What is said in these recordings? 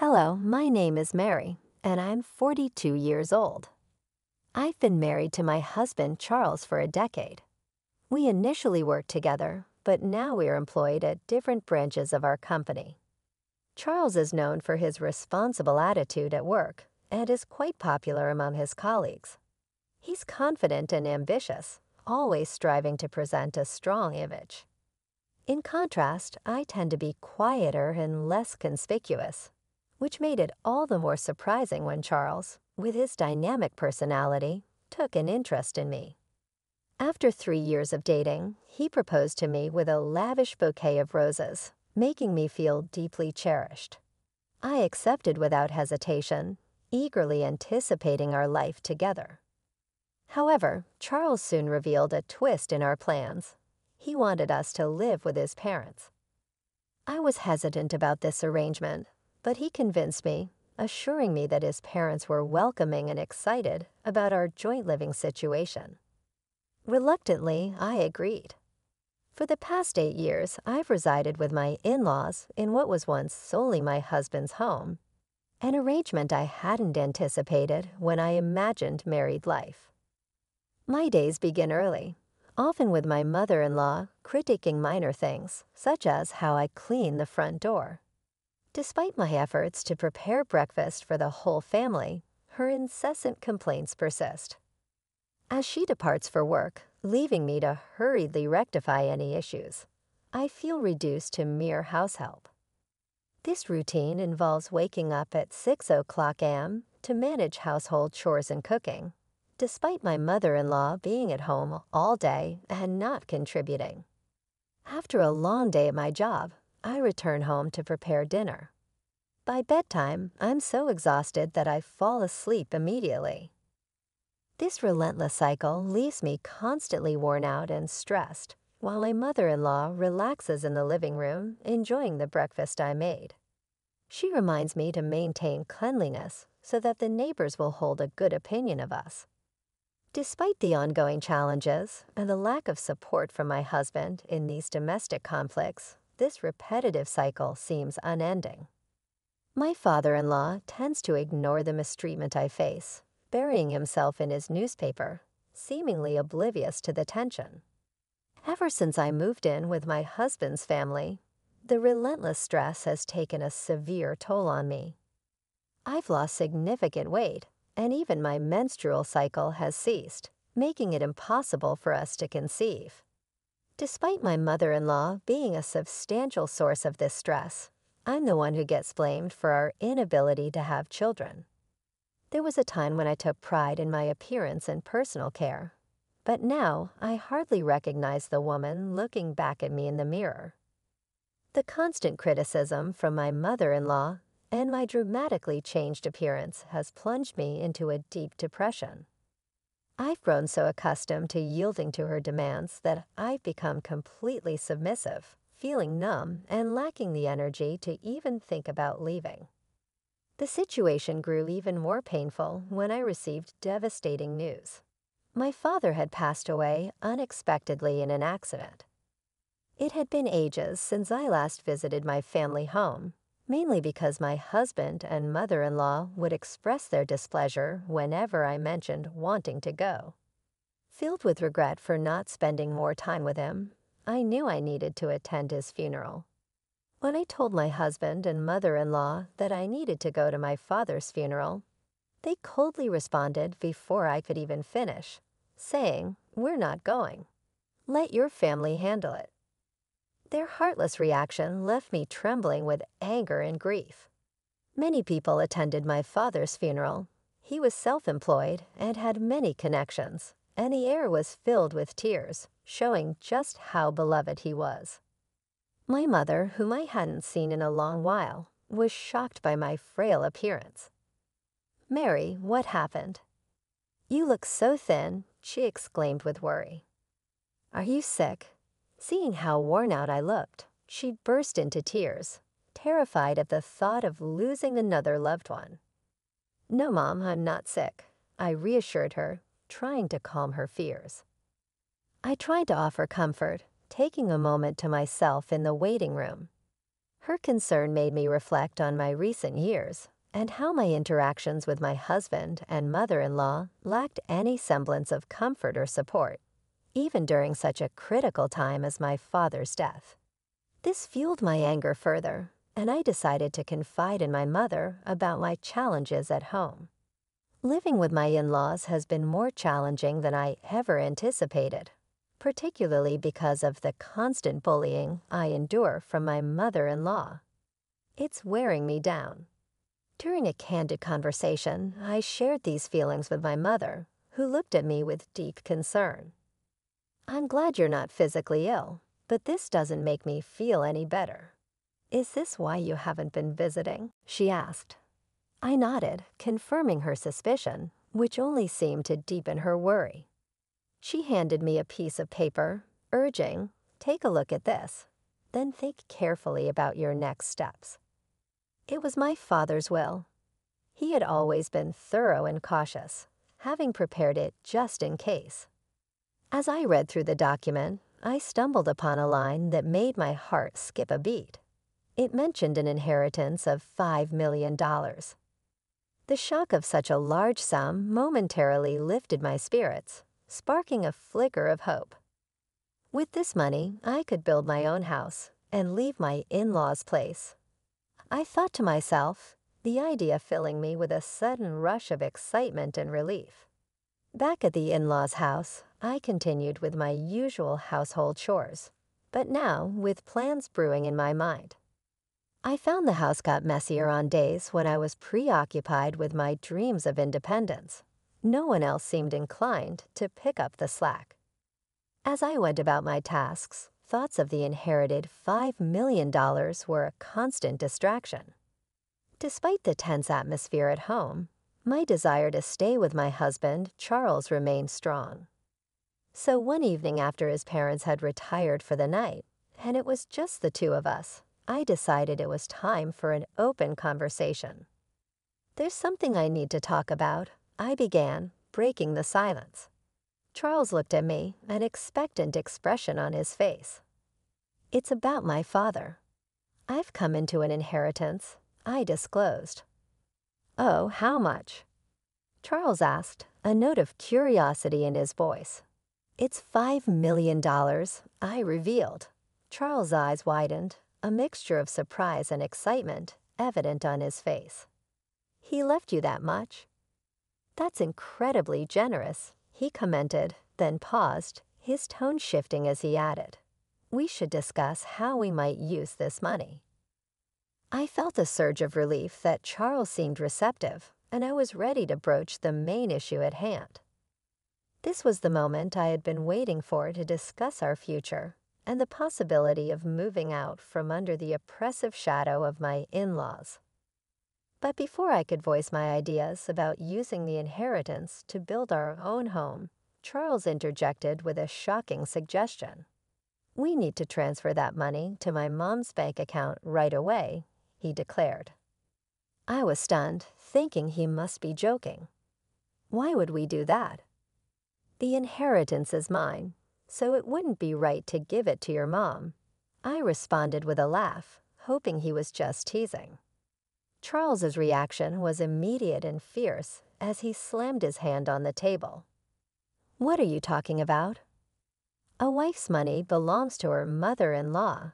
Hello, my name is Mary, and I'm 42 years old. I've been married to my husband, Charles, for a decade. We initially worked together, but now we are employed at different branches of our company. Charles is known for his responsible attitude at work and is quite popular among his colleagues. He's confident and ambitious, always striving to present a strong image. In contrast, I tend to be quieter and less conspicuous, which made it all the more surprising when Charles, with his dynamic personality, took an interest in me. After three years of dating, he proposed to me with a lavish bouquet of roses, making me feel deeply cherished. I accepted without hesitation, eagerly anticipating our life together. However, Charles soon revealed a twist in our plans. He wanted us to live with his parents. I was hesitant about this arrangement, but he convinced me, assuring me that his parents were welcoming and excited about our joint living situation. Reluctantly, I agreed. For the past eight years, I've resided with my in laws in what was once solely my husband's home, an arrangement I hadn't anticipated when I imagined married life. My days begin early, often with my mother in law critiquing minor things, such as how I clean the front door. Despite my efforts to prepare breakfast for the whole family, her incessant complaints persist. As she departs for work, leaving me to hurriedly rectify any issues, I feel reduced to mere house help. This routine involves waking up at 6 o'clock a.m. to manage household chores and cooking, despite my mother in law being at home all day and not contributing. After a long day at my job, I return home to prepare dinner. By bedtime, I'm so exhausted that I fall asleep immediately. This relentless cycle leaves me constantly worn out and stressed, while my mother in law relaxes in the living room, enjoying the breakfast I made. She reminds me to maintain cleanliness so that the neighbors will hold a good opinion of us. Despite the ongoing challenges and the lack of support from my husband in these domestic conflicts, this repetitive cycle seems unending. My father in law tends to ignore the mistreatment I face, burying himself in his newspaper, seemingly oblivious to the tension. Ever since I moved in with my husband's family, the relentless stress has taken a severe toll on me. I've lost significant weight, and even my menstrual cycle has ceased, making it impossible for us to conceive. Despite my mother in law being a substantial source of this stress, I'm the one who gets blamed for our inability to have children. There was a time when I took pride in my appearance and personal care, but now I hardly recognize the woman looking back at me in the mirror. The constant criticism from my mother in law and my dramatically changed appearance has plunged me into a deep depression. I've grown so accustomed to yielding to her demands that I've become completely submissive, feeling numb and lacking the energy to even think about leaving. The situation grew even more painful when I received devastating news. My father had passed away unexpectedly in an accident. It had been ages since I last visited my family home, mainly because my husband and mother in law would express their displeasure whenever I mentioned wanting to go. Filled with regret for not spending more time with him, I knew I needed to attend his funeral. When I told my husband and mother in law that I needed to go to my father's funeral, they coldly responded before I could even finish, saying, We're not going. Let your family handle it. Their heartless reaction left me trembling with anger and grief. Many people attended my father's funeral. He was self employed and had many connections, and the air was filled with tears, showing just how beloved he was. My mother, whom I hadn't seen in a long while, was shocked by my frail appearance. Mary, what happened? You look so thin, she exclaimed with worry. Are you sick? Seeing how worn out I looked, she burst into tears, terrified at the thought of losing another loved one. No, Mom, I'm not sick, I reassured her, trying to calm her fears. I tried to offer comfort, taking a moment to myself in the waiting room. Her concern made me reflect on my recent years and how my interactions with my husband and mother in law lacked any semblance of comfort or support, even during such a critical time as my father's death. This fueled my anger further, and I decided to confide in my mother about my challenges at home. Living with my in laws has been more challenging than I ever anticipated, particularly because of the constant bullying I endure from my mother in law. It's wearing me down. During a candid conversation, I shared these feelings with my mother, who looked at me with deep concern. I'm glad you're not physically ill, but this doesn't make me feel any better. Is this why you haven't been visiting? she asked. I nodded, confirming her suspicion, which only seemed to deepen her worry. She handed me a piece of paper, urging, Take a look at this, then think carefully about your next steps. It was my father's will. He had always been thorough and cautious, having prepared it just in case. As I read through the document, I stumbled upon a line that made my heart skip a beat. It mentioned an inheritance of $5 million. The shock of such a large sum momentarily lifted my spirits, sparking a flicker of hope. With this money, I could build my own house and leave my in law's place I thought to myself, the idea filling me with a sudden rush of excitement and relief. Back at the in law's house, I continued with my usual household chores, but now with plans brewing in my mind. I found the house got messier on days when I was preoccupied with my dreams of independence. No one else seemed inclined to pick up the slack. As I went about my tasks, thoughts of the inherited $5 million were a constant distraction. Despite the tense atmosphere at home, my desire to stay with my husband, Charles, remained strong. So one evening after his parents had retired for the night, and it was just the two of us, I decided it was time for an open conversation. There's something I need to talk about, I began, breaking the silence. Charles looked at me, an expectant expression on his face. It's about my father. I've come into an inheritance, I disclosed. Oh, how much? Charles asked, a note of curiosity in his voice. It's five million dollars, I revealed. Charles' eyes widened, a mixture of surprise and excitement evident on his face. He left you that much? That's incredibly generous, he commented, then paused, his tone shifting as he added, We should discuss how we might use this money. I felt a surge of relief that Charles seemed receptive, and I was ready to broach the main issue at hand. This was the moment I had been waiting for to discuss our future and the possibility of moving out from under the oppressive shadow of my in laws. But before I could voice my ideas about using the inheritance to build our own home, Charles interjected with a shocking suggestion. We need to transfer that money to my mom's bank account right away, he declared. I was stunned, thinking he must be joking. Why would we do that? The inheritance is mine, so it wouldn't be right to give it to your mom. I responded with a laugh, hoping he was just teasing. Charles's reaction was immediate and fierce as he slammed his hand on the table. What are you talking about? A wife's money belongs to her mother-in-law,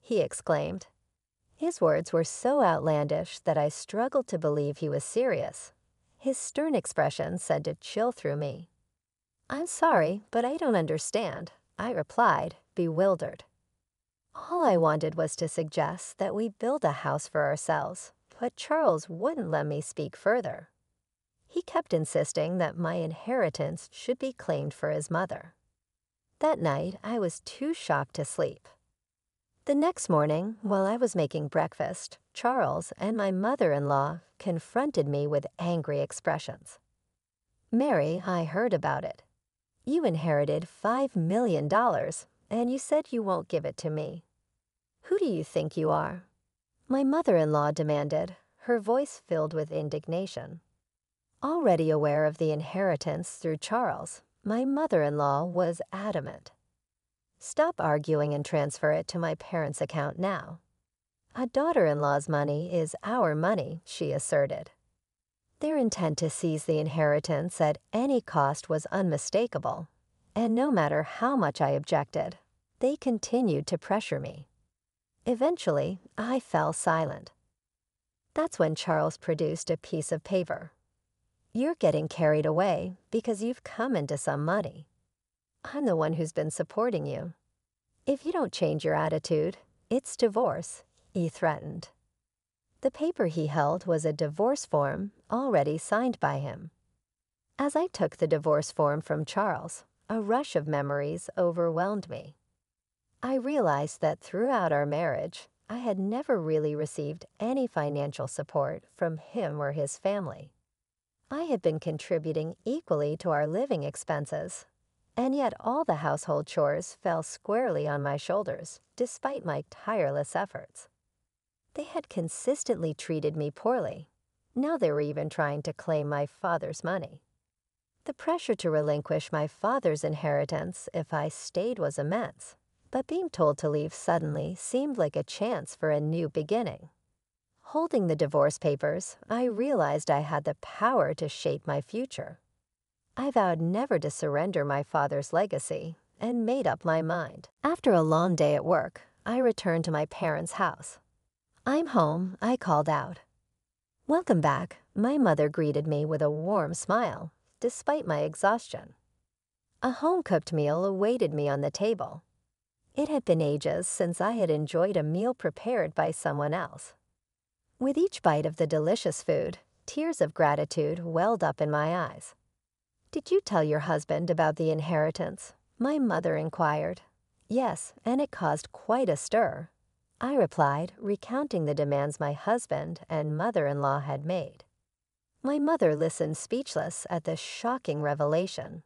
he exclaimed. His words were so outlandish that I struggled to believe he was serious. His stern expression sent a chill through me. I'm sorry, but I don't understand, I replied, bewildered. All I wanted was to suggest that we build a house for ourselves, but Charles wouldn't let me speak further. He kept insisting that my inheritance should be claimed for his mother. That night, I was too shocked to sleep. The next morning, while I was making breakfast, Charles and my mother-in-law confronted me with angry expressions. Mary, I heard about it. You inherited $5 million, and you said you won't give it to me. Who do you think you are? My mother-in-law demanded, her voice filled with indignation. Already aware of the inheritance through Charles, my mother-in-law was adamant. Stop arguing and transfer it to my parents' account now. A daughter in law's money is our money, she asserted. Their intent to seize the inheritance at any cost was unmistakable, and no matter how much I objected, they continued to pressure me. Eventually, I fell silent. That's when Charles produced a piece of paper. You're getting carried away because you've come into some money. I'm the one who's been supporting you. If you don't change your attitude, it's divorce, he threatened. The paper he held was a divorce form already signed by him. As I took the divorce form from Charles, a rush of memories overwhelmed me. I realized that throughout our marriage, I had never really received any financial support from him or his family. I had been contributing equally to our living expenses, and yet all the household chores fell squarely on my shoulders, despite my tireless efforts. They had consistently treated me poorly. Now they were even trying to claim my father's money. The pressure to relinquish my father's inheritance if I stayed was immense, but being told to leave suddenly seemed like a chance for a new beginning. Holding the divorce papers, I realized I had the power to shape my future. I vowed never to surrender my father's legacy and made up my mind. After a long day at work, I returned to my parents' house. I'm home, I called out. Welcome back, my mother greeted me with a warm smile, despite my exhaustion. A home cooked meal awaited me on the table. It had been ages since I had enjoyed a meal prepared by someone else. With each bite of the delicious food, tears of gratitude welled up in my eyes. Did you tell your husband about the inheritance? My mother inquired. Yes, and it caused quite a stir, I replied, recounting the demands my husband and mother in law had made. My mother listened speechless at the shocking revelation.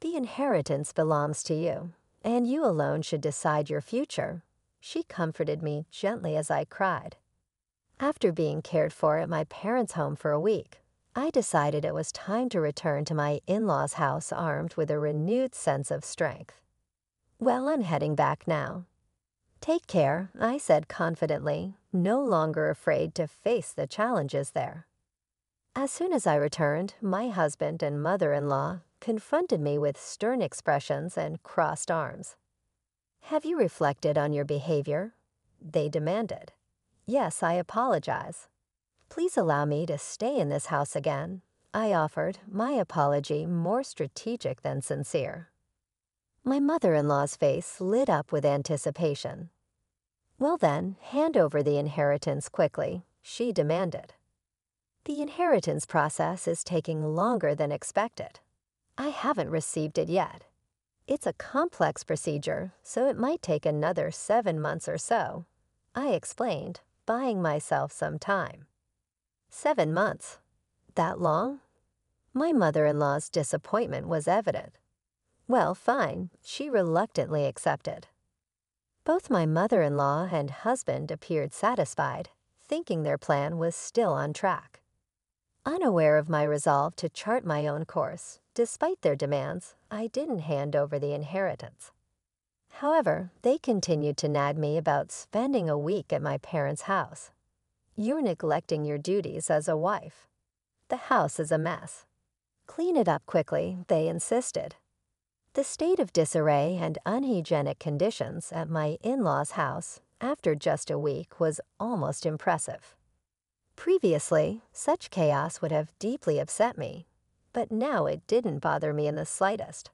The inheritance belongs to you, and you alone should decide your future. She comforted me gently as I cried. After being cared for at my parents' home for a week, I decided it was time to return to my in law's house armed with a renewed sense of strength. Well, I'm heading back now, Take care, I said confidently, no longer afraid to face the challenges there. As soon as I returned, my husband and mother in law confronted me with stern expressions and crossed arms. Have you reflected on your behavior? They demanded. Yes, I apologize. Please allow me to stay in this house again. I offered, my apology more strategic than sincere. My mother-in-law's face lit up with anticipation. Well then, hand over the inheritance quickly, she demanded. The inheritance process is taking longer than expected. I haven't received it yet. It's a complex procedure, so it might take another seven months or so. I explained, buying myself some time. Seven months? That long? My mother-in-law's disappointment was evident. Well, fine, she reluctantly accepted. Both my mother-in-law and husband appeared satisfied, thinking their plan was still on track. Unaware of my resolve to chart my own course, despite their demands, I didn't hand over the inheritance. However, they continued to nag me about spending a week at my parents' house. You're neglecting your duties as a wife. The house is a mess. Clean it up quickly, they insisted, the state of disarray and unhygienic conditions at my in-laws' house after just a week was almost impressive. Previously, such chaos would have deeply upset me, but now it didn't bother me in the slightest.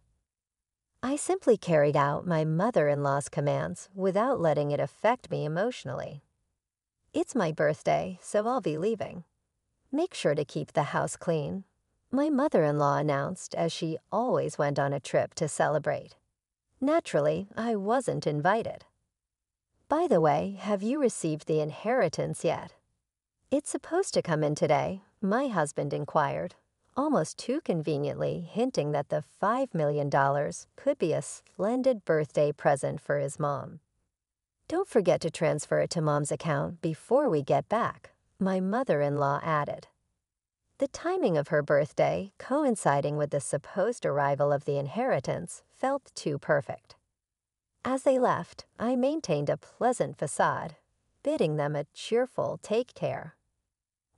I simply carried out my mother-in-law's commands without letting it affect me emotionally. It's my birthday, so I'll be leaving. Make sure to keep the house clean my mother-in-law announced as she always went on a trip to celebrate. Naturally, I wasn't invited. By the way, have you received the inheritance yet? It's supposed to come in today, my husband inquired, almost too conveniently hinting that the $5 million could be a splendid birthday present for his mom. Don't forget to transfer it to mom's account before we get back, my mother-in-law added. The timing of her birthday, coinciding with the supposed arrival of the inheritance, felt too perfect. As they left, I maintained a pleasant facade. bidding them a cheerful take care.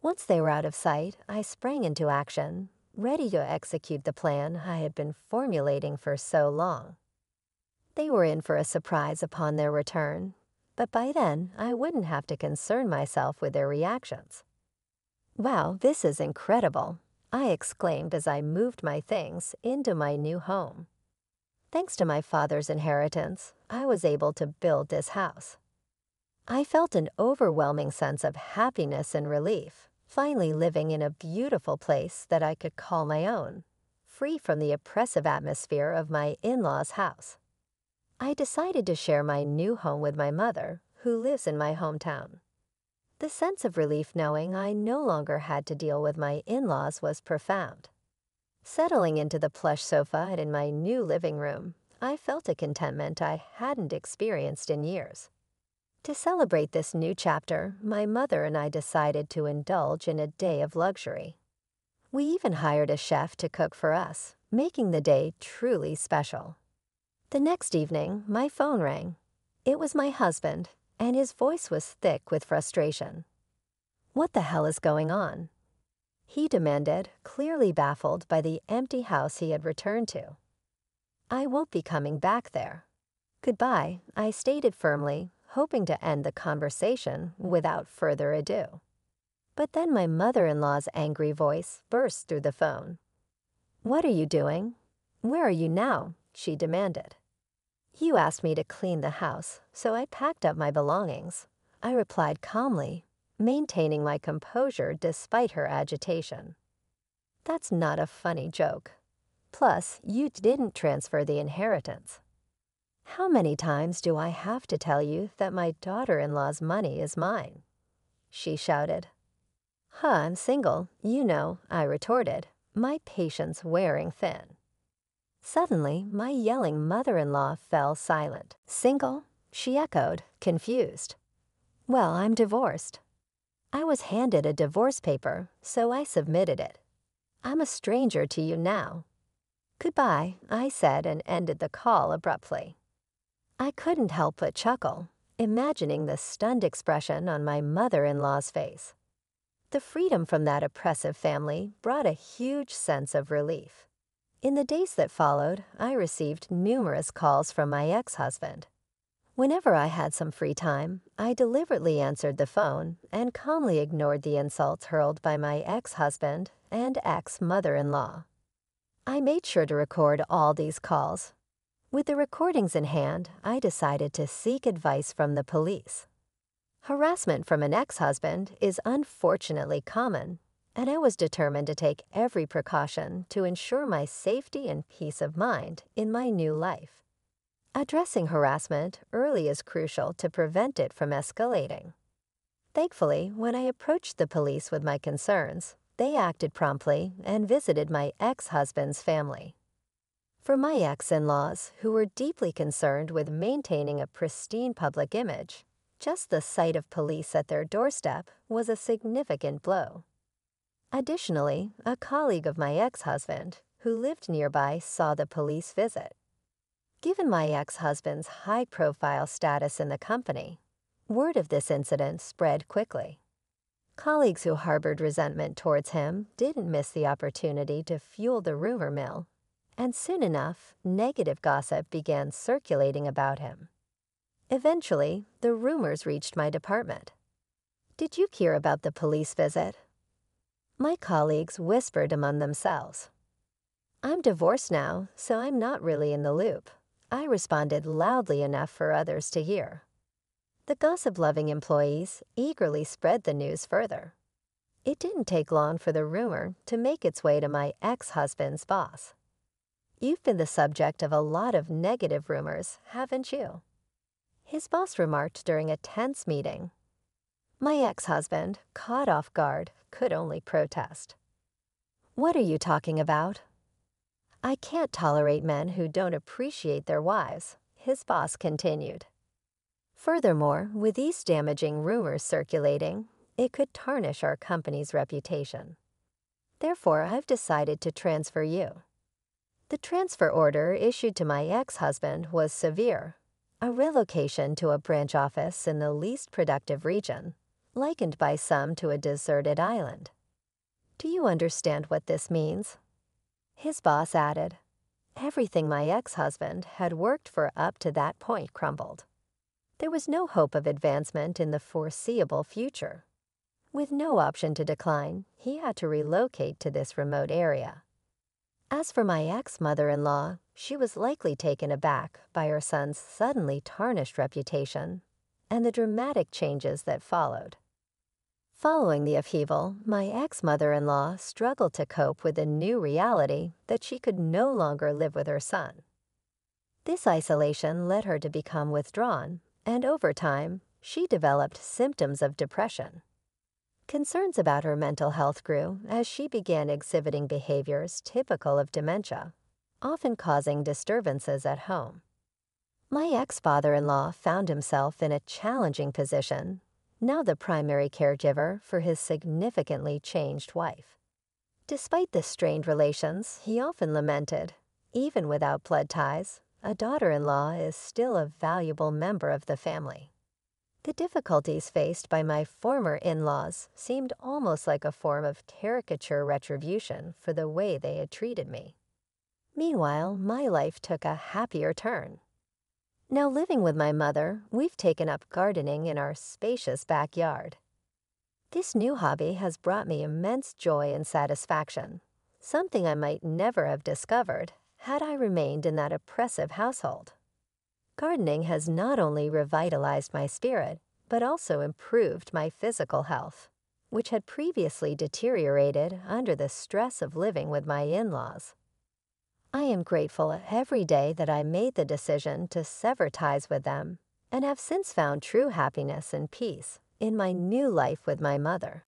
Once they were out of sight, I sprang into action, ready to execute the plan I had been formulating for so long. They were in for a surprise upon their return, but by then I wouldn't have to concern myself with their reactions. Wow, this is incredible, I exclaimed as I moved my things into my new home. Thanks to my father's inheritance, I was able to build this house. I felt an overwhelming sense of happiness and relief, finally living in a beautiful place that I could call my own, free from the oppressive atmosphere of my in law's house. I decided to share my new home with my mother, who lives in my hometown. The sense of relief knowing I no longer had to deal with my in laws was profound. Settling into the plush sofa in my new living room, I felt a contentment I hadn't experienced in years. To celebrate this new chapter, my mother and I decided to indulge in a day of luxury. We even hired a chef to cook for us, making the day truly special. The next evening, my phone rang. It was my husband, and his voice was thick with frustration. What the hell is going on? He demanded, clearly baffled by the empty house he had returned to. I won't be coming back there. Goodbye, I stated firmly, hoping to end the conversation without further ado. But then my mother in law's angry voice burst through the phone. What are you doing? Where are you now? she demanded. You asked me to clean the house, so I packed up my belongings. I replied calmly, maintaining my composure despite her agitation. That's not a funny joke. Plus, you didn't transfer the inheritance. How many times do I have to tell you that my daughter in law's money is mine? She shouted. Huh, I'm single, you know, I retorted, my patience wearing thin. Suddenly, my yelling mother in law fell silent. Single? She echoed, confused. Well, I'm divorced. I was handed a divorce paper, so I submitted it. I'm a stranger to you now. Goodbye, I said and ended the call abruptly. I couldn't help but chuckle, imagining the stunned expression on my mother in law's face. The freedom from that oppressive family brought a huge sense of relief. In the days that followed, I received numerous calls from my ex husband. Whenever I had some free time, I deliberately answered the phone and calmly ignored the insults hurled by my ex husband and ex mother in law. I made sure to record all these calls. With the recordings in hand, I decided to seek advice from the police. Harassment from an ex husband is unfortunately common and I was determined to take every precaution to ensure my safety and peace of mind in my new life. Addressing harassment early is crucial to prevent it from escalating. Thankfully, when I approached the police with my concerns, they acted promptly and visited my ex-husband's family. For my ex-in-laws, who were deeply concerned with maintaining a pristine public image, just the sight of police at their doorstep was a significant blow. Additionally, a colleague of my ex-husband, who lived nearby, saw the police visit. Given my ex-husband's high-profile status in the company, word of this incident spread quickly. Colleagues who harbored resentment towards him didn't miss the opportunity to fuel the rumor mill, and soon enough, negative gossip began circulating about him. Eventually, the rumors reached my department. Did you hear about the police visit? My colleagues whispered among themselves. I'm divorced now, so I'm not really in the loop. I responded loudly enough for others to hear. The gossip loving employees eagerly spread the news further. It didn't take long for the rumor to make its way to my ex husband's boss. You've been the subject of a lot of negative rumors, haven't you? His boss remarked during a tense meeting. My ex husband, caught off guard, could only protest. What are you talking about? I can't tolerate men who don't appreciate their wives, his boss continued. Furthermore, with these damaging rumors circulating, it could tarnish our company's reputation. Therefore, I've decided to transfer you. The transfer order issued to my ex husband was severe. a relocation to a branch office in the least productive region, likened by some to a deserted island. Do you understand what this means? His boss added, Everything my ex husband had worked for up to that point crumbled. There was no hope of advancement in the foreseeable future. With no option to decline, he had to relocate to this remote area. As for my ex mother in law, she was likely taken aback by her son's suddenly tarnished reputation and the dramatic changes that followed. Following the upheaval, my ex mother in law struggled to cope with the new reality that she could no longer live with her son. This isolation led her to become withdrawn, and over time, she developed symptoms of depression. Concerns about her mental health grew as she began exhibiting behaviors typical of dementia, often causing disturbances at home. My ex father in law found himself in a challenging position, now the primary caregiver for his significantly changed wife. Despite the strained relations, he often lamented, even without blood ties, a daughter in law is still a valuable member of the family. The difficulties faced by my former in laws seemed almost like a form of caricature retribution for the way they had treated me. Meanwhile, my life took a happier turn. Now, living with my mother, we've taken up gardening in our spacious backyard. This new hobby has brought me immense joy and satisfaction, something I might never have discovered had I remained in that oppressive household. Gardening has not only revitalized my spirit, but also improved my physical health, which had previously deteriorated under the stress of living with my in laws. I am grateful every day that I made the decision to sever ties with them and have since found true happiness and peace in my new life with my mother.